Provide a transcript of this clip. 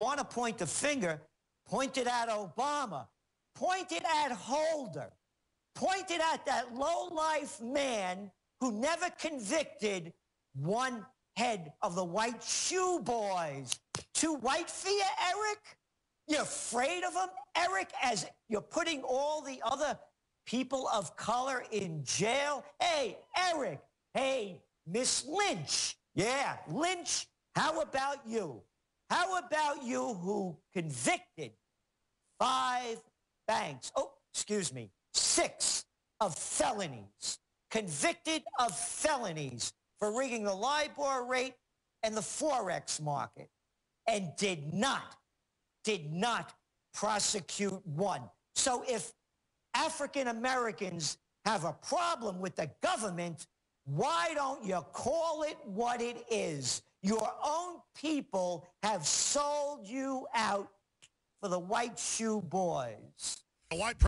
want to point the finger, point it at Obama, point it at Holder, point it at that low-life man who never convicted one head of the white shoe boys. Too white for you, Eric? You're afraid of them, Eric, as you're putting all the other people of color in jail? Hey, Eric, hey, Miss Lynch. Yeah, Lynch, how about you? How about you who convicted five banks? Oh, excuse me, six of felonies, convicted of felonies for rigging the LIBOR rate and the Forex market, and did not, did not prosecute one. So if African Americans have a problem with the government, why don't you call it what it is? Your own people have sold you out for the white shoe boys. A white